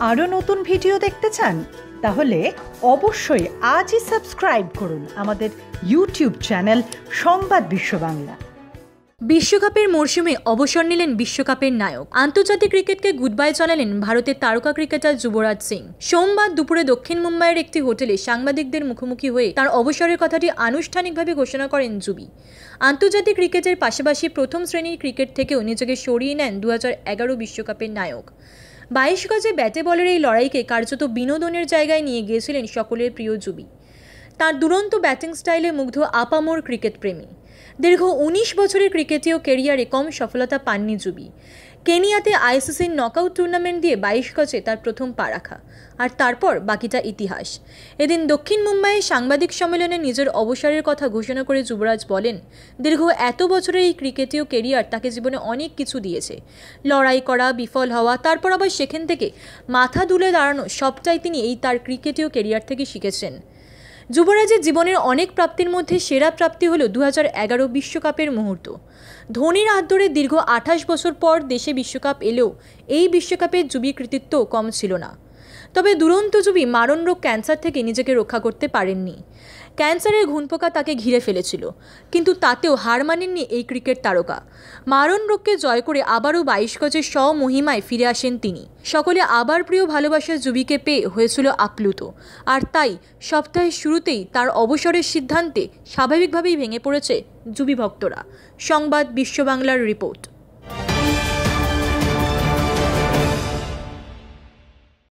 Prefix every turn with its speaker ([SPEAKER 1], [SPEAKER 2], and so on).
[SPEAKER 1] আরও নতুন ভিডিও দেখতে চান? তাহলে অবশ্যই আজই সাবস্ক্রাইব করুন আমাদের ইউটিউব চ্যানেল সংবাদ বিশ্ব বাংলা
[SPEAKER 2] বিশ্বকাপের মরশুমে অবসর নিলেন বিশ্বকাপের নায়ক। আন্তর্জাতিক ক্রিকেটকে গুড বাই জানালেন ভারতের তারকা ক্রিকেটার যুবরাজ সিং। সোমবার দুপুরে দক্ষিণ মুম্বাইয়ের একটি হোটেলে সাংবাদিকদের মুখোমুখি হয়ে তার অবসরের কথাটি আনুষ্ঠানিকভাবে ঘোষণা করেন জুবি। আন্তর্জাতিক ক্রিকেটের পাশাপাশি প্রথম শ্রেণির ক্রিকেট থেকেও নিজেকে সরিয়ে নেন দু বিশ্বকাপের নায়ক। বাইশ গজে ব্যাটে বলের এই লড়াইকে কার্যত বিনোদনের জায়গায় নিয়ে গিয়েছিলেন সকলের প্রিয় যুবি তার দুরন্ত ব্যাটিং স্টাইলে মুগ্ধ আপামোর ক্রিকেট প্রেমী দীর্ঘ উনিশ বছরের ক্রিকেটীয় কেরিয়ারে কম সফলতা পাননি জুবি। কেনিয়াতে আইসিসির নকআউট টুর্নামেন্ট দিয়ে বাইশ গজে তার প্রথম পা রাখা। আর তারপর বাকিটা ইতিহাস। এদিন দক্ষিণ মুম্বাইয়ে সাংবাদিক সম্মেলনে নিজের অবসরের কথা ঘোষণা করে যুবরাজ বলেন, দীর্ঘ এত বছরের এই ক্রিকেটীয় কেরিয়ার তাকে জীবনে অনেক কিছু দিয়েছে। লড়াই করা, বিফল হওয়া, তারপর আবার সেখান থেকে মাথা দুলে দাঁড়ানো সবটাই তিনি এই তার ক্রিকেটীয় কেরিয়ার থেকে শিখেছেন। যুবরাজের জীবনের অনেক প্রাপ্তির মধ্যে সেরা প্রাপ্তি হল দু বিশ্বকাপের মুহূর্ত। ধোনির হাত ধরে দীর্ঘ আঠাশ বছর পর দেশে বিশ্বকাপ এলেও এই বিশ্বকাপের যুবি কৃতিত্ব কম ছিল না। তবে দুরন্ত জুবি মারণ রোগ ক্যান্সার থেকে নিজেকে রক্ষা করতে পারেননি। ক্যান্সারের ঘুনপোকা তাকে ঘিরে ফেলেছিল, কিন্তু তাতেও হার মানেননি এই ক্রিকেট তারকা। মারণ রোগকে জয় করে আবারও বাইশ গজের স্বমহিমায় ফিরে আসেন তিনি। সকলে আবার প্রিয় ভালোবাসার যুবিকে পেয়ে হয়েছিল আপ্লুত। আর তাই সপ্তাহের শুরুতেই তার অবসরের সিদ্ধান্তে স্বাভাবিকভাবেই ভেঙে পড়েছে যুবি ভক্তরা। সংবাদ বিশ্ব বাংলার রিপোর্ট।